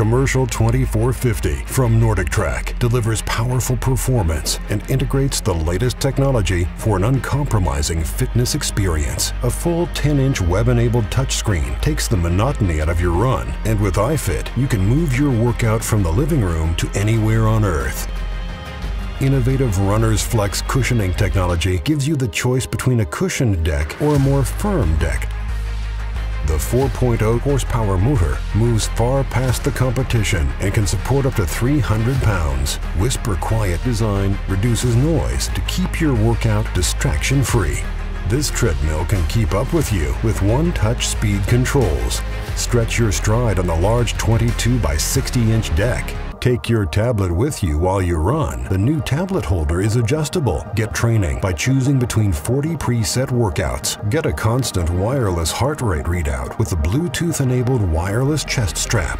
Commercial 2450 from NordicTrack delivers powerful performance and integrates the latest technology for an uncompromising fitness experience. A full 10-inch web-enabled touchscreen takes the monotony out of your run, and with iFit, you can move your workout from the living room to anywhere on Earth. Innovative Runner's Flex cushioning technology gives you the choice between a cushioned deck or a more firm deck. The 4.0 horsepower motor moves far past the competition and can support up to 300 pounds. Whisper quiet design reduces noise to keep your workout distraction free. This treadmill can keep up with you with one-touch speed controls. Stretch your stride on the large 22 by 60 inch deck Take your tablet with you while you run. The new tablet holder is adjustable. Get training by choosing between 40 preset workouts. Get a constant wireless heart rate readout with the Bluetooth-enabled wireless chest strap.